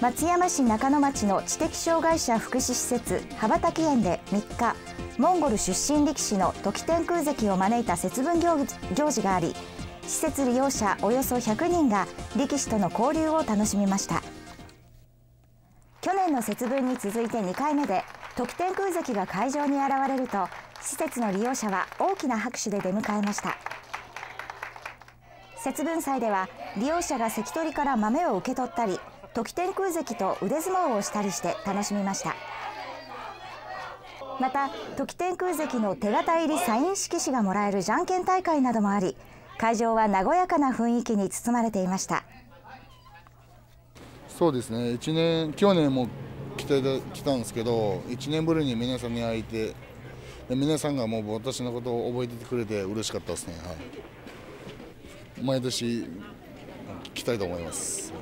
松山市中野町の知的障害者福祉施設羽ばたき園で3日モンゴル出身力士の時天空関を招いた節分行事があり施設利用者およそ100人が力士との交流を楽しみました。去年の節分に続いて2回目で時天空関が会場に現れると施設の利用者は大きな拍手で出迎えました。節分祭では利用者が関取から豆を受け取ったり時天空関と腕相撲をしたりして楽しみました。また時天空関の手形入りサイン色紙がもらえるじゃんけん大会などもあり会場は和やかな雰囲気に包まれていました。そうですね。1年去年も来て来たんですけど1年ぶりに皆さんに会えて皆さんがもう私のことを覚えててくれて嬉しかったですね、はい、毎年来たいと思います。